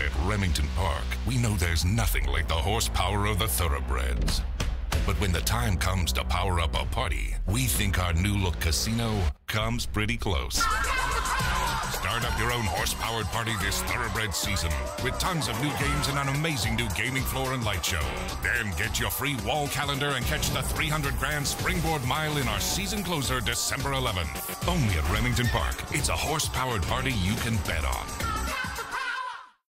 At Remington Park, we know there's nothing like the horsepower of the thoroughbreds. But when the time comes to power up a party, we think our new look casino comes pretty close. Start up your own horse-powered party this thoroughbred season with tons of new games and an amazing new gaming floor and light show. Then get your free wall calendar and catch the 300 grand springboard mile in our season closer December 11th. Only at Remington Park. It's a horse-powered party you can bet on.